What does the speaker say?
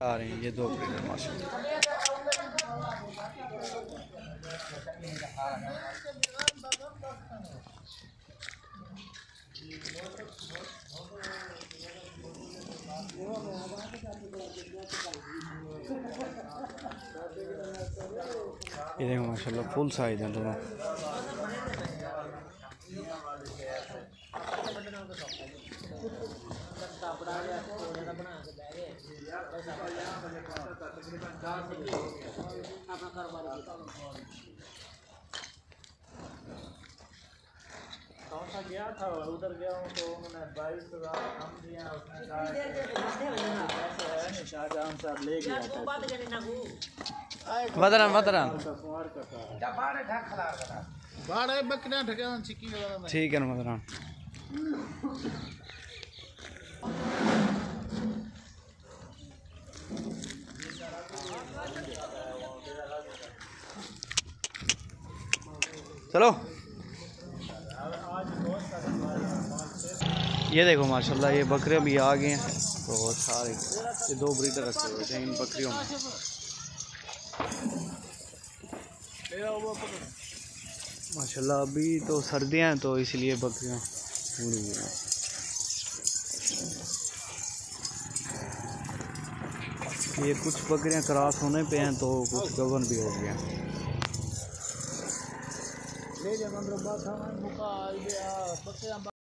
آ رہے ہیں یہ دو بریڈر ماشاء اللہ یہ دیکھو ماشاء اللہ گیا تھا؟ ادھر گیا ہوں تو انہوں نے بائیس ہزار کم دیا اس نے کہا ایسے ہے نہیں شاہ جہاں صاحب لے گیا ٹھیک ہے نا ودران چلو۔ یہ دیکھو، ماشاءاللہ یہ بکرے بھی آ گئے ہیں۔ تو سارے۔ یہ دو بریڈر رکھے ہوئے تھے ان بکریوں میں۔ ماشاءاللہ ابھی تو سردیاں ہیں تو اس لیے بکریاں پوری ہوئی ہیں یہ کچھ بکریاں کراس ہونے پہ ہیں تو کچھ گون بھی ہو گیا لے